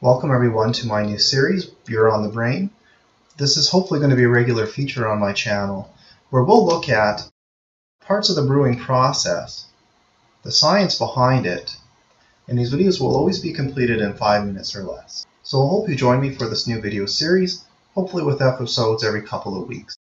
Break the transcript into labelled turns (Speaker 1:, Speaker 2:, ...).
Speaker 1: Welcome everyone to my new series, Beer on the Brain. This is hopefully going to be a regular feature on my channel where we'll look at parts of the brewing process, the science behind it, and these videos will always be completed in 5 minutes or less. So I hope you join me for this new video series, hopefully with episodes every couple of weeks.